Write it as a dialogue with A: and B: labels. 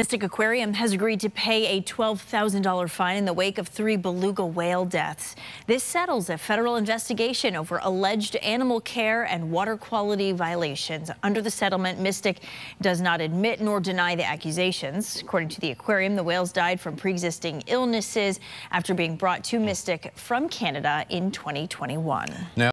A: Mystic Aquarium has agreed to pay a $12,000 fine in the wake of three beluga whale deaths. This settles a federal investigation over alleged animal care and water quality violations. Under the settlement, Mystic does not admit nor deny the accusations. According to the aquarium, the whales died from pre-existing illnesses after being brought to Mystic from Canada in 2021. Now